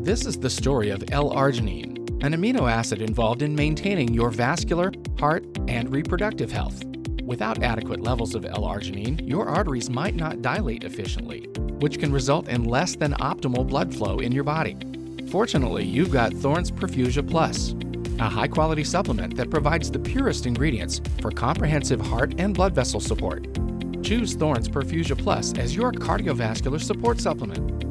This is the story of L-arginine, an amino acid involved in maintaining your vascular, heart, and reproductive health. Without adequate levels of L-arginine, your arteries might not dilate efficiently, which can result in less than optimal blood flow in your body. Fortunately, you've got Thorne's Perfusia Plus, a high-quality supplement that provides the purest ingredients for comprehensive heart and blood vessel support. Choose Thorne's Perfusia Plus as your cardiovascular support supplement.